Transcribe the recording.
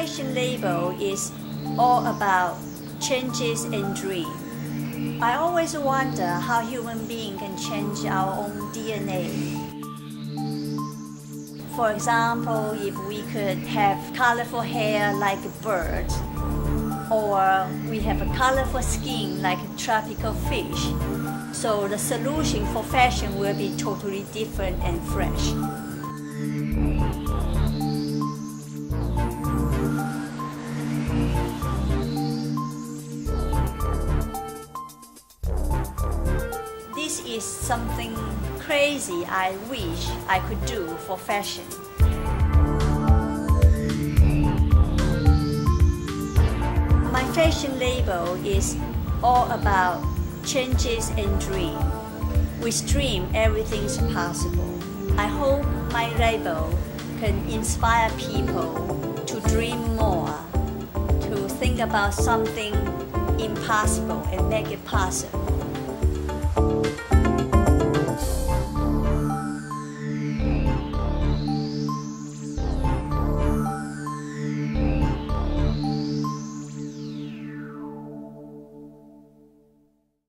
fashion label is all about changes and dream. I always wonder how human being can change our own DNA. For example, if we could have colorful hair like a bird, or we have a colorful skin like a tropical fish, so the solution for fashion will be totally different and fresh. Is something crazy I wish I could do for fashion. My fashion label is all about changes and dream. With dream, everything's possible. I hope my label can inspire people to dream more, to think about something impossible and make it possible.